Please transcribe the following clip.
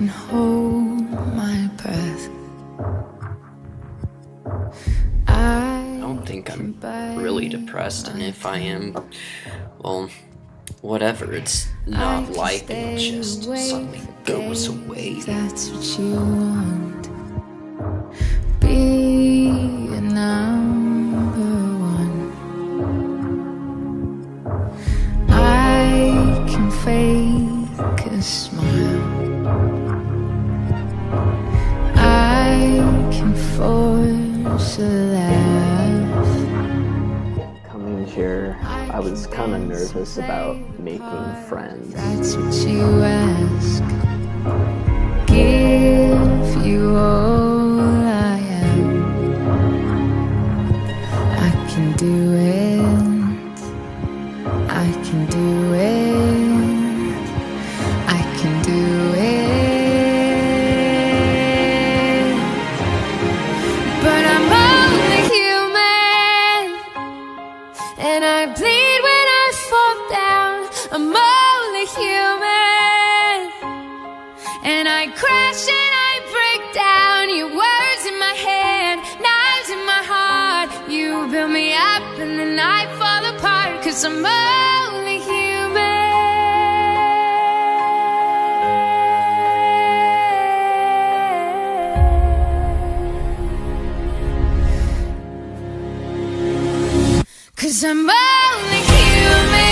can hold my breath. I don't think I'm really depressed, and if I am, well, whatever. It's not like it just suddenly goes away. That's what you want. Be a number one. I can fake a smile. Force a laugh. Coming here, I was kind of nervous about making friends. That's what you ask. Give you all I am. I can do it. I can do it. And I crash and I break down. Your words in my head, knives in my heart. You build me up and then I fall apart. Cause I'm only human. Cause I'm only human.